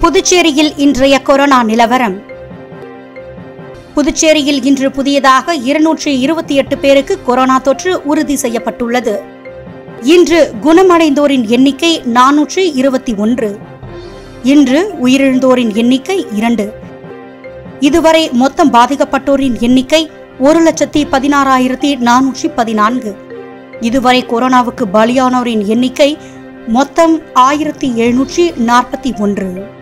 புதுச்சேரியில் இன்றைய கொரோனா நிலவரம். புதுச்சேரியில் இன்று புதியதாக இருநூற்றி இருபத்தி எட்டு பேருக்கு கொரோனா தொற்று உறுதி செய்யப்பட்டுள்ளது. இன்று குணமடைந்தோரின் எண்ணிக்கை நானூற்றி இருபத்தி ஒன்று. இன்று உயிரிழந்தோரின் எண்ணிக்கை இரண்டு. இதுவரை மொத்தம் பாதிக்கப்பட்டோரின் எண்ணிக்கை ஒரு லட்சத்தி பதினாறாயிரத்தி நானூற்றி பதினான்கு. இதுவரை கொரோனாவுக்கு பலியானோரின் எண்ணிக்கை மொத்தம் ஆயிரத்தி எழுநூற்றி நாற்பத்தி ஒன்று.